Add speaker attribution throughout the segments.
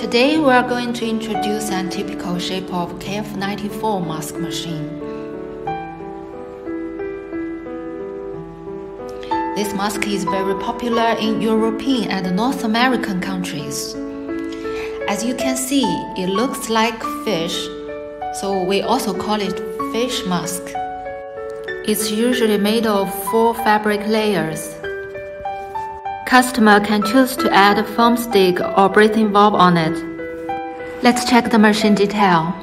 Speaker 1: Today we are going to introduce an typical shape of KF94 mask machine. This mask is very popular in European and North American countries. As you can see, it looks like fish, so we also call it fish mask. It's usually made of four fabric layers. Customer can choose to add a foam stick or breathing valve on it. Let's check the machine detail.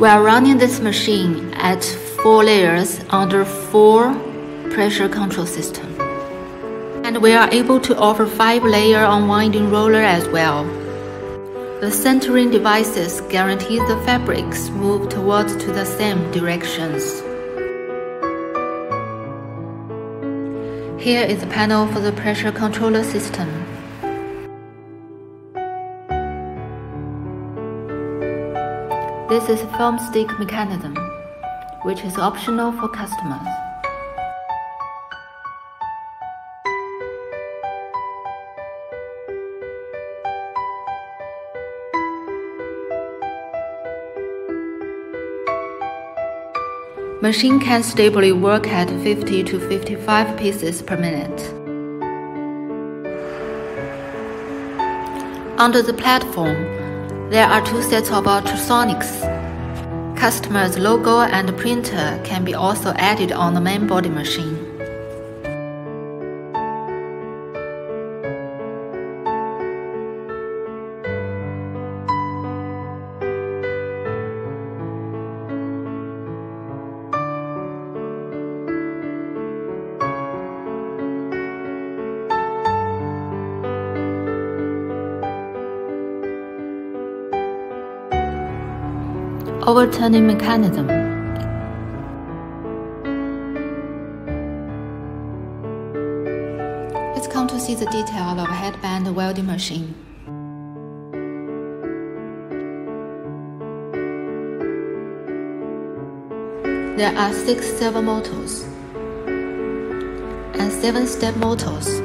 Speaker 1: We are running this machine at 4 layers under 4 pressure control system. And we are able to offer 5 layer unwinding roller as well. The centering devices guarantee the fabrics move towards to the same directions. Here is the panel for the pressure controller system. This is a foam stick mechanism, which is optional for customers. Machine can stably work at 50 to 55 pieces per minute. Under the platform, there are two sets of ultrasonics. Customer's logo and printer can be also added on the main body machine. Overturning mechanism. Let's come to see the detail of a headband welding machine. There are six servo motors and seven step motors